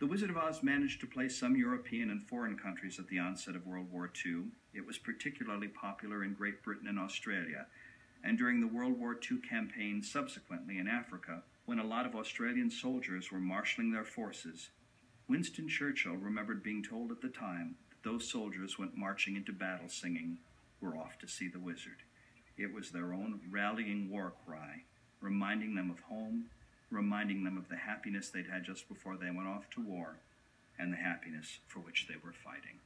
The Wizard of Oz managed to place some European and foreign countries at the onset of World War II. It was particularly popular in Great Britain and Australia, and during the World War II campaign subsequently in Africa, when a lot of Australian soldiers were marshalling their forces. Winston Churchill remembered being told at the time that those soldiers went marching into battle singing, We're off to see the wizard. It was their own rallying war cry, reminding them of home, reminding them of the happiness they'd had just before they went off to war, and the happiness for which they were fighting.